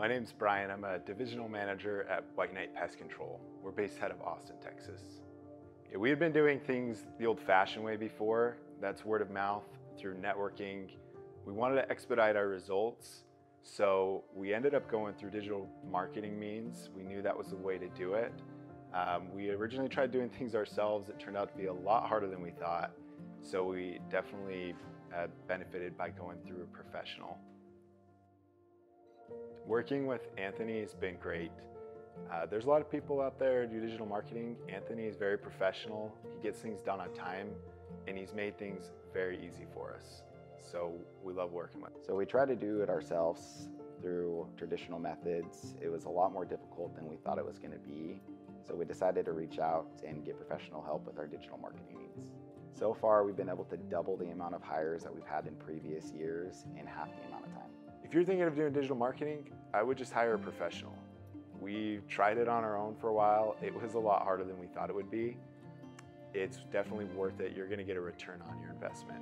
My name's Brian. I'm a divisional manager at White Knight Pest Control. We're based out of Austin, Texas. We had been doing things the old-fashioned way before. That's word of mouth through networking. We wanted to expedite our results, so we ended up going through digital marketing means. We knew that was the way to do it. Um, we originally tried doing things ourselves. It turned out to be a lot harder than we thought. So we definitely uh, benefited by going through a professional. Working with Anthony has been great. Uh, there's a lot of people out there do digital marketing. Anthony is very professional. He gets things done on time and he's made things very easy for us. So we love working with him. So we try to do it ourselves through traditional methods. It was a lot more difficult than we thought it was going to be. So we decided to reach out and get professional help with our digital marketing needs. So far, we've been able to double the amount of hires that we've had in previous years in half the amount of time. If you're thinking of doing digital marketing, I would just hire a professional. We tried it on our own for a while. It was a lot harder than we thought it would be. It's definitely worth it. You're going to get a return on your investment.